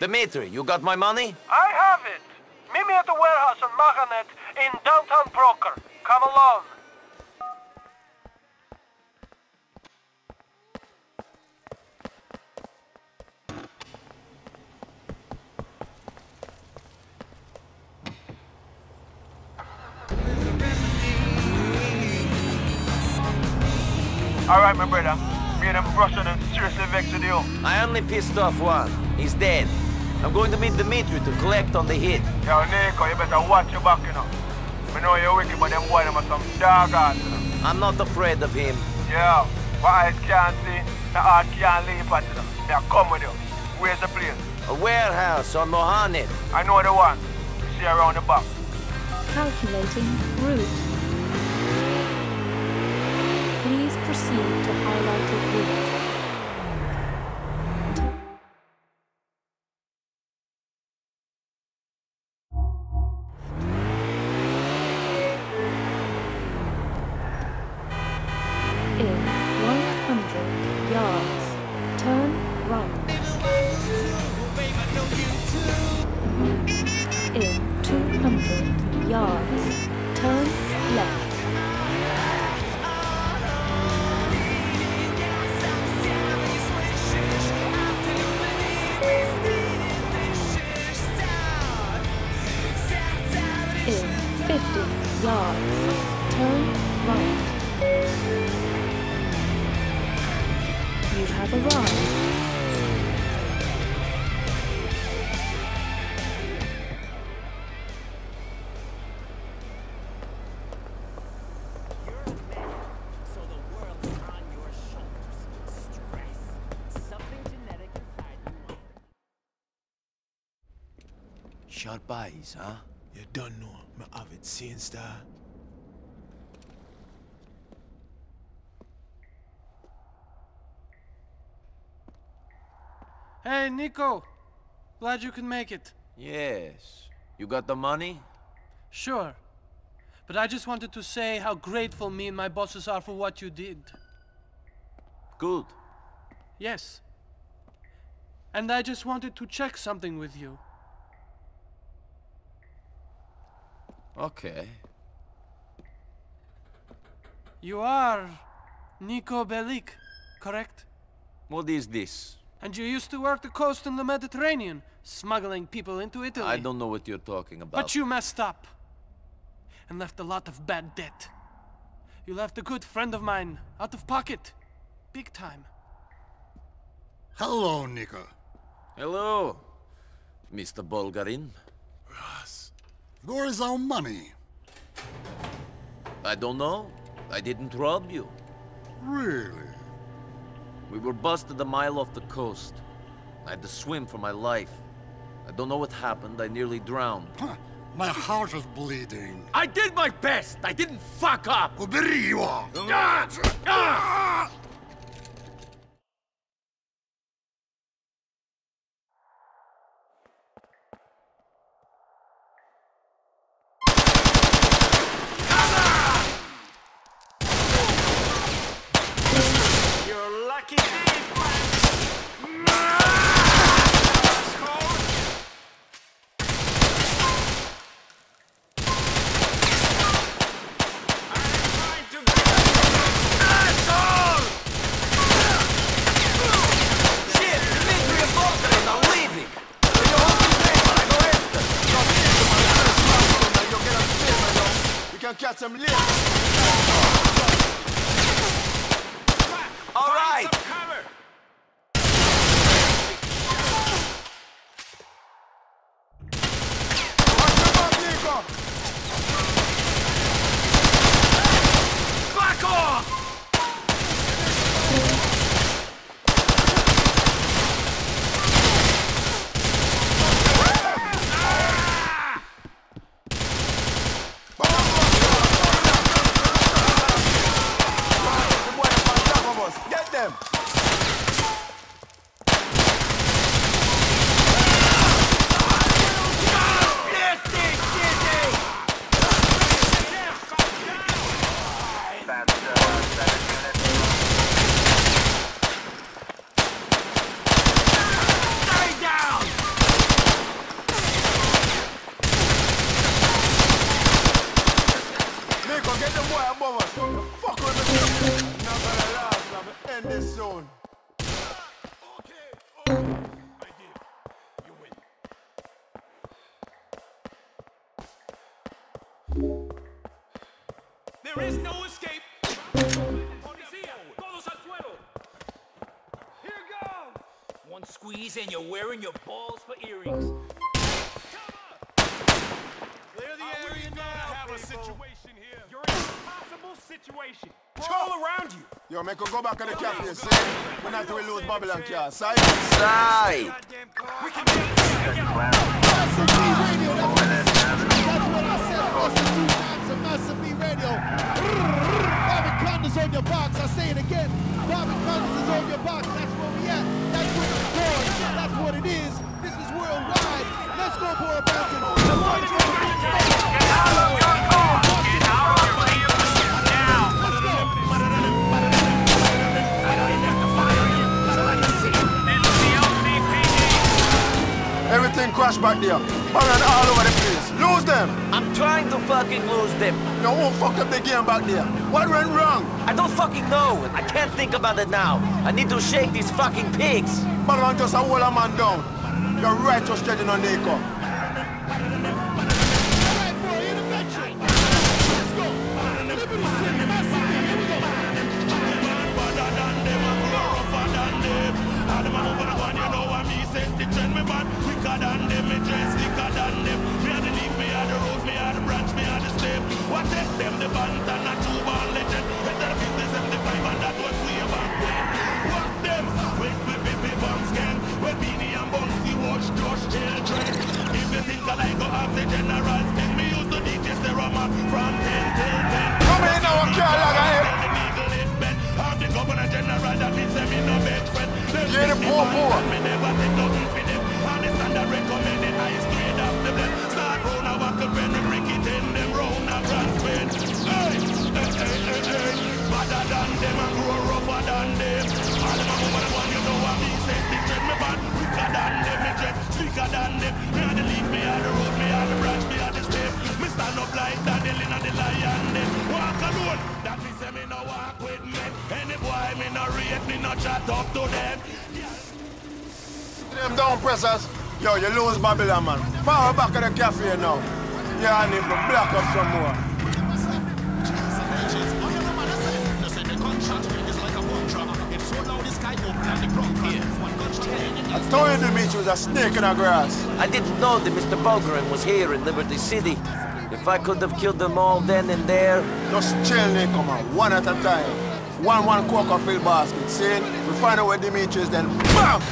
Dimitri, you got my money? I have it. Meet me at the warehouse on Mohanet in downtown Broker. Come along. Alright, my brother. Me and them Russian and seriously vexed with you. I only pissed off one. He's dead. I'm going to meet Dimitri to collect on the hit. Yo, Niko, you better watch your back, you know. I know you're wicked, but them boy them are some dog ass, you know. I'm not afraid of him. Yeah, what eyes can't see, the heart can't leap at, you know. They are come with you. Where's the place? A warehouse on Mohanet. I know the one. See you around the back. Calculating route. Please proceed to highlighted route. Sharp eyes, huh? You don't know, me have it seen star. Hey, Niko. Glad you can make it. Yes. You got the money? Sure. But I just wanted to say how grateful me and my bosses are for what you did. Good. Yes. And I just wanted to check something with you. Okay. You are Niko Bellic, correct? What is this? And you used to work the coast in the Mediterranean, smuggling people into Italy. I don't know what you're talking about. But you messed up. And left a lot of bad debt. You left a good friend of mine out of pocket. Big time. Hello, Niko. Hello, Mr. Bulgarin. Where is our money? I don't know. I didn't rob you. Really? We were busted a mile off the coast. I had to swim for my life. I don't know what happened. I nearly drowned. Huh. My heart is bleeding. I did my best. I didn't fuck up. Well, there you are. Ah! ah! aqui. Vem, One and you're wearing your balls for earrings. Clear the area now. have a situation here. You're in an impossible situation. We're all around you. Yo, make her go back to the cafe, see? We're not going to lose Babylon car. Side. Side! We can do it. Bobby Condos on your box. I say it again. Let's go, Bora Bounty. Let's go. Everything crashed back there. Banging all over the place. Lose them. I'm trying to fucking lose them. Yo, who fucked up the game back there? What went wrong? I don't fucking know, I can't think about it now. I need to shake these fucking pigs. Babylon just a a man down. You're right, just treading on Niko. All Them down pressers. Yo, you lose Babylon, man. Power back at the cafe now. Yeah, I need to block up some more. I told you Dimitri was a snake in the grass. I didn't know that Mr. Bulgarin was here in Liberty City. If I could have killed them all then and there, Just chill, Niko, man. One at a time. One, one cocoa fill basket. See? We find out where Dimitri is, then BAM!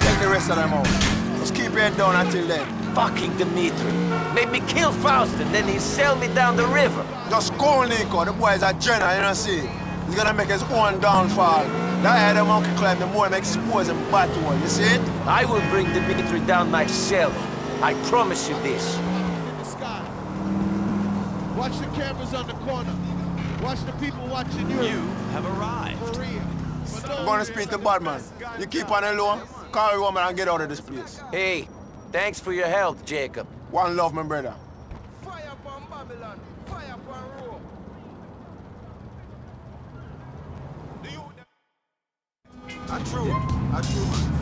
Take the rest of them out. Just keep your head down until then. fucking Dimitri made me kill Faust and then he sailed me down the river. Just go, Niko. The boy is a general, you know, see? He's gonna make his own downfall. That higher the monkey climb, the more he makes expose him battle. You see it? I will bring Dimitri down myself. I promise you this. in the sky. Watch the cameras on the corner. Watch the people watching you. You have arrived. For real. I'm gonna speak to Badman. You keep on alone, call your woman and get out of this place. Hey, thanks for your help, Jacob. One love, my brother. Fire upon Babylon. Fire upon Rome. I true. I true, man.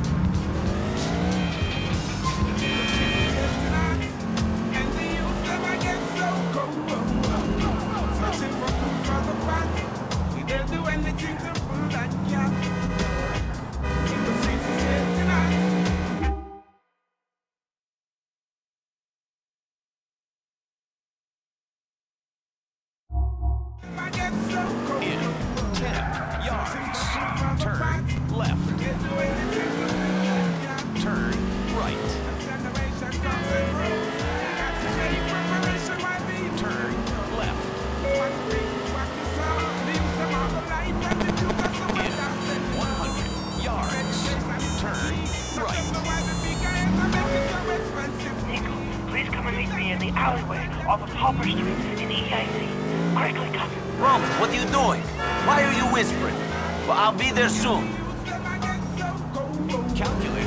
Me in the alleyway off of Hopper Street in EIC. Quickly come. Roman, what are you doing? Why are you whispering? Well, I'll be there soon. Calculating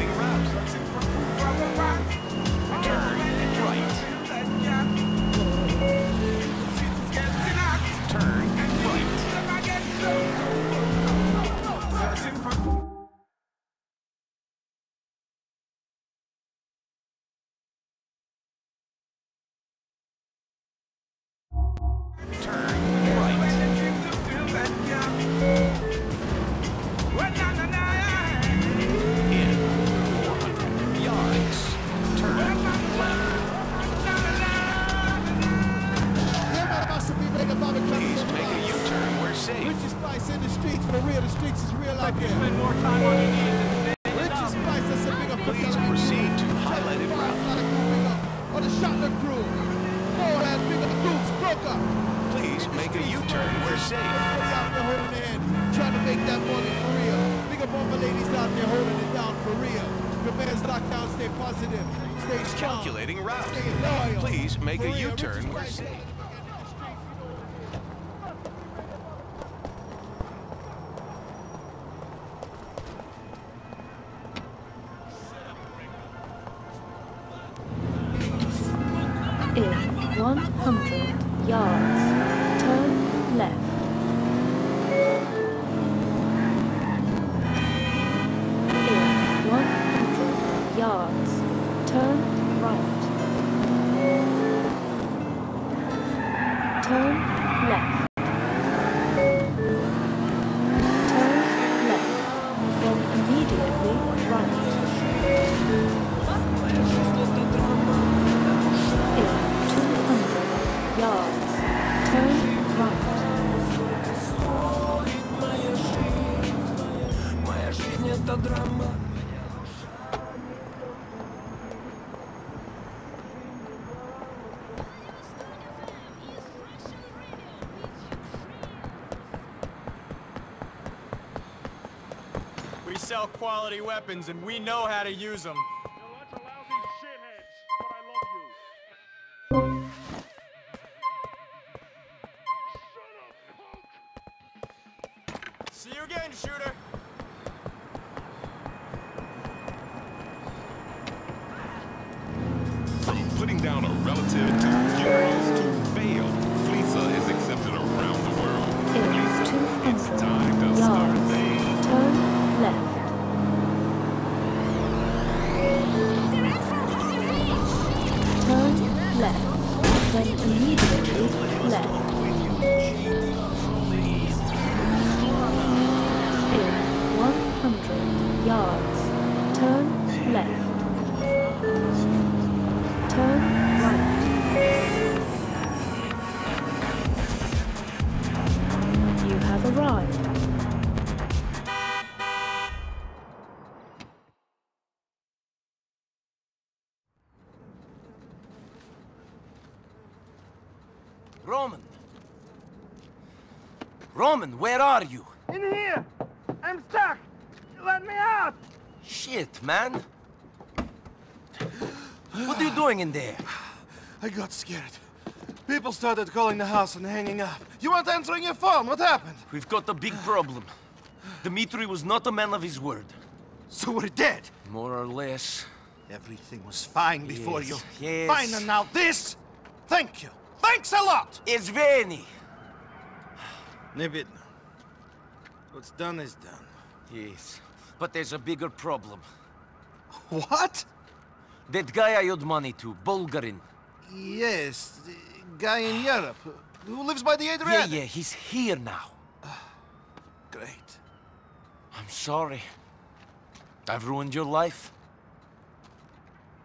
100 yards, turn left. Sell quality weapons and we know how to use them. Left, then immediately left. Roman, where are you? In here! I'm stuck! Let me out! Shit, man. What are you doing in there? I got scared. People started calling the house and hanging up. You weren't answering your phone. What happened? We've got a big problem. Dimitri was not a man of his word. So we're dead. More or less. Everything was fine before Yes, you. yes. Fine, and now this? Thank you. Thanks a lot. It's Veni! Nibit. What's done is done. Yes, but there's a bigger problem. What? That guy I owed money to, Bulgarin. Yes, the guy in Europe who lives by the Yeah, Adriatic. yeah, he's here now. Great. I'm sorry. I've ruined your life.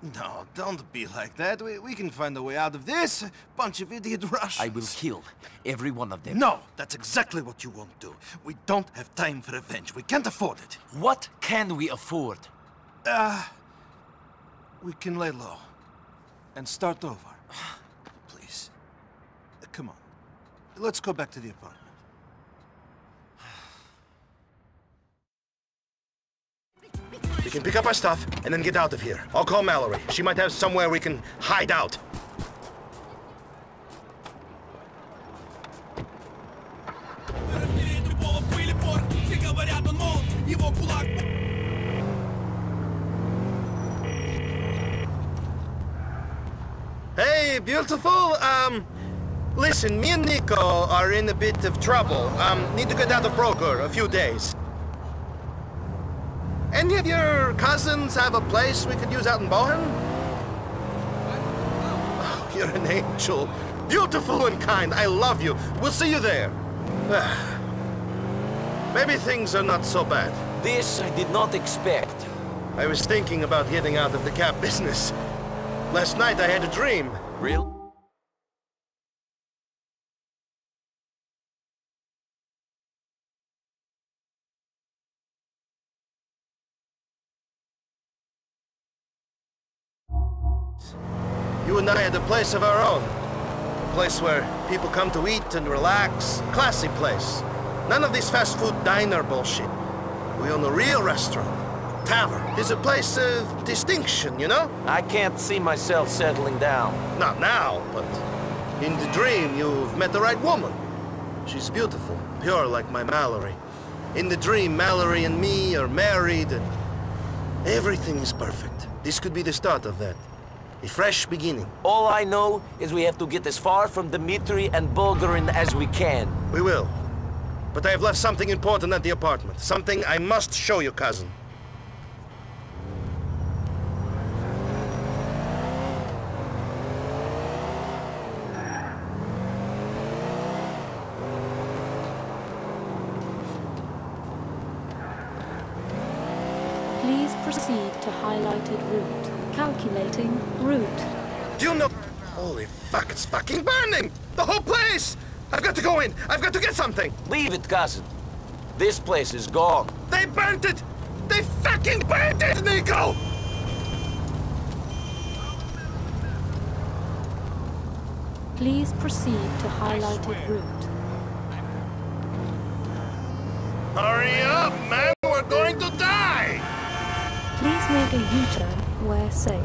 No, don't be like that. We, we can find a way out of this. Bunch of idiot Russians. I will kill every one of them. No, that's exactly what you won't do. We don't have time for revenge. We can't afford it. What can we afford? Uh, we can lay low and start over. Please. Uh, Come on. Let's go back to the apartment. We can pick up our stuff and then get out of here. I'll call Mallory. She might have somewhere we can hide out. Hey, beautiful. Um, listen, me and Niko are in a bit of trouble. Um, need to get out of Broker a few days. Any of your cousins have a place we could use out in Bohan? Oh, you're an angel. Beautiful and kind. I love you. We'll see you there. Maybe things are not so bad. This I did not expect. I was thinking about getting out of the cab business. Last night I had a dream. Real? And I had a place of our own. A place where people come to eat and relax. Classy place. None of this fast food diner bullshit. We own a real restaurant. Tavern. It's a place of distinction, you know? I can't see myself settling down. Not now, but in the dream you've met the right woman. She's beautiful, pure like my Mallory. In the dream, Mallory and me are married and everything is perfect. This could be the start of that. A fresh beginning. All I know is we have to get as far from Dimitri and Bulgarin as we can. We will. But I have left something important at the apartment. Something I must show you, cousin. Please proceed to highlighted route. Calculating route. Do you know... Holy fuck, it's fucking burning! The whole place! I've got to go in! I've got to get something! Leave it, cousin. This place is gone. They burnt it! They fucking burnt it, Niko! Please proceed to highlighted route. Hurry up, man! We're going to die! Please make a U-turn safe.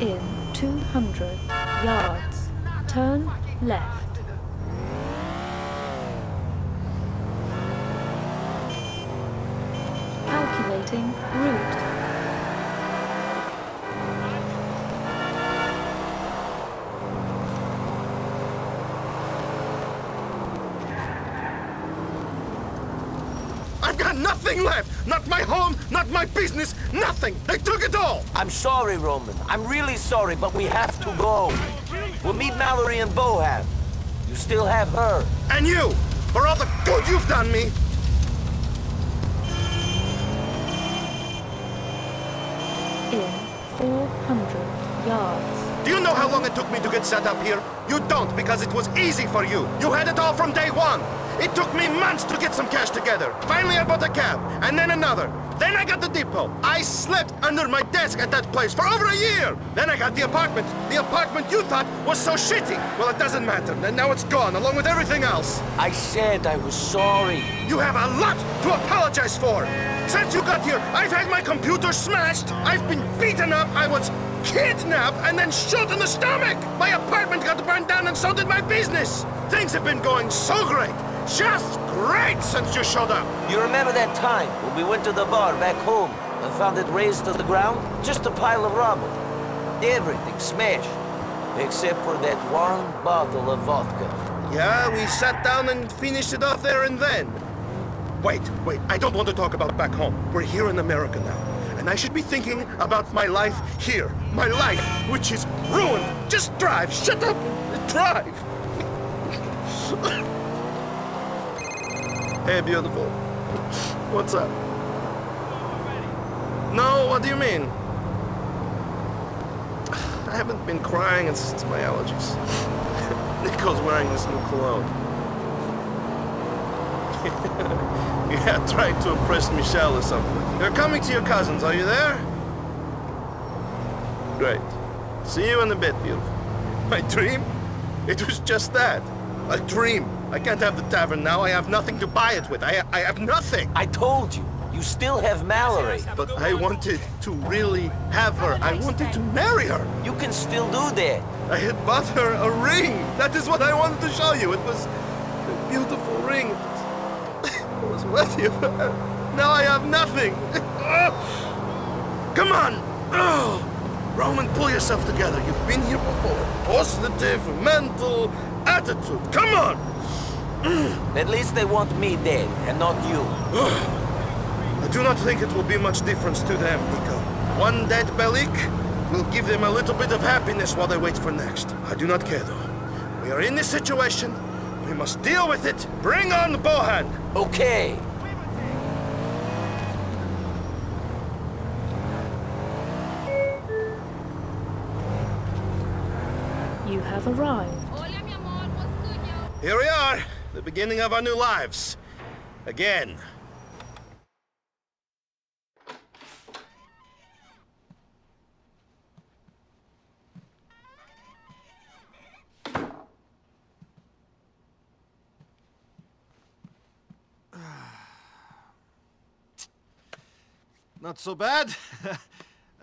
In 200 yards, turn left. Calculating route. Nothing left! Not my home, not my business, nothing! They took it all! I'm sorry, Roman. I'm really sorry, but we have to go. We'll meet Mallory and Bohan. You still have her. And you! For all the good you've done me! In 400 yards. Do you know how long it took me to get set up here? You don't, because it was easy for you. You had it all from day one. It took me months to get some cash together. Finally, I bought a cab, and then another. Then I got the depot. I slept under my desk at that place for over a year. Then I got the apartment. The apartment you thought was so shitty. Well, it doesn't matter. And now it's gone, along with everything else. I said I was sorry. You have a lot to apologize for. Since you got here, I've had my computer smashed. I've been beaten up. I was kidnapped and then shot in the stomach. My apartment got burned down and so did my business. Things have been going so great. Just great since you showed up. You remember that time when we went to the bar back home and found it razed to the ground? Just a pile of rubble. Everything smashed. Except for that one bottle of vodka. Yeah, we sat down and finished it off there and then. Wait, wait, I don't want to talk about back home. We're here in America now. And I should be thinking about my life here. My life, which is ruined. Just drive, shut up, drive. hey, beautiful. What's up? No, what do you mean? I haven't been crying since my allergies. Niko's wearing this new cologne. yeah, trying to impress Michelle or something. You're coming to your cousins, are you there? Great. See you in a bit, beautiful. My dream? It was just that. A dream. I can't have the tavern now. I have nothing to buy it with. I, I have nothing. I told you. You still have Mallory. But I wanted to really have her. I wanted to marry her. You can still do that. I had bought her a ring. That is what I wanted to show you. It was a beautiful ring. It was worthy of her. Now I have nothing. Come on. Oh. Roman, pull yourself together. You've been here before. Positive, mental, attitude. Come on. At least they want me dead, and not you. I do not think it will be much difference to them, Niko. One dead Bellic will give them a little bit of happiness while they wait for next. I do not care, though. We are in this situation. We must deal with it. Bring on Bohan. Okay. You have arrived. Here we are, the beginning of our new lives. Again. Not so bad.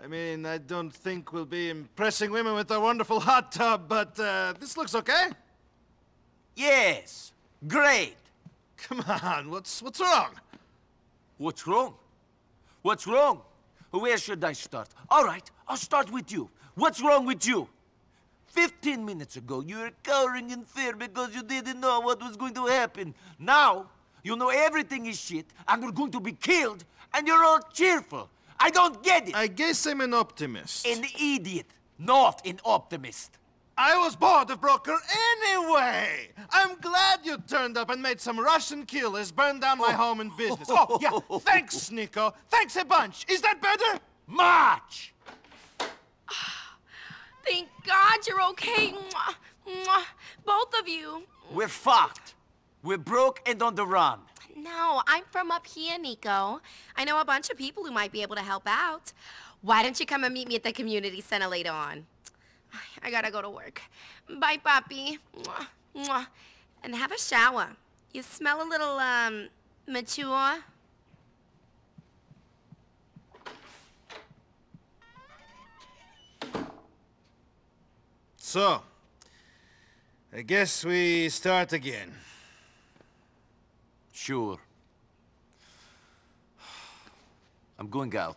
I mean, I don't think we'll be impressing women with our wonderful hot tub, but uh, this looks okay. Yes, great. Come on, what's what's wrong? What's wrong? What's wrong? Where should I start? All right, I'll start with you. What's wrong with you? Fifteen minutes ago, you were cowering in fear because you didn't know what was going to happen. Now, you know everything is shit, and we're going to be killed, and you're all cheerful. I don't get it. I guess I'm an optimist. An idiot, not an optimist. I was bored of Broker anyway! I'm glad you turned up and made some Russian killers burn down my oh. home and business. Oh, yeah, thanks, Niko. Thanks a bunch. Is that better? Much! Thank God you're okay. Mwah, mwah. Both of you. We're fucked. We're broke and on the run. No, I'm from up here, Niko. I know a bunch of people who might be able to help out. Why don't you come and meet me at the community center later on? I gotta go to work. Bye, Papi. Mwah, mwah. And have a shower. You smell a little, um, mature. So, I guess we start again. Sure. I'm going out.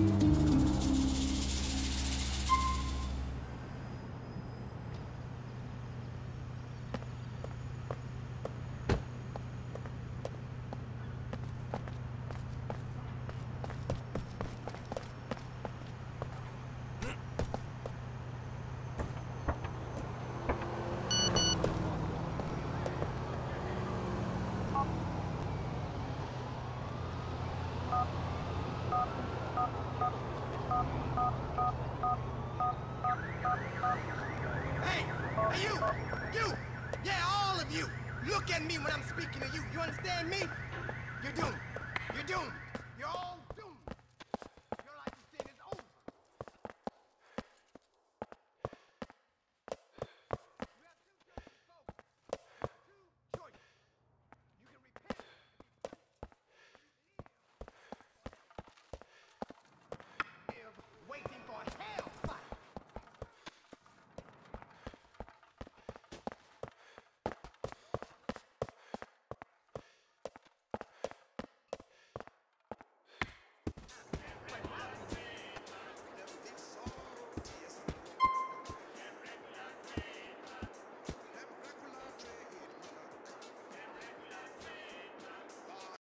Look